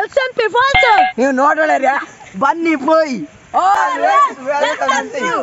S M P falls ನೀವು ನೋಡೋಣ ಬನ್ನಿ ಪೋಯ್ Always welcome to you.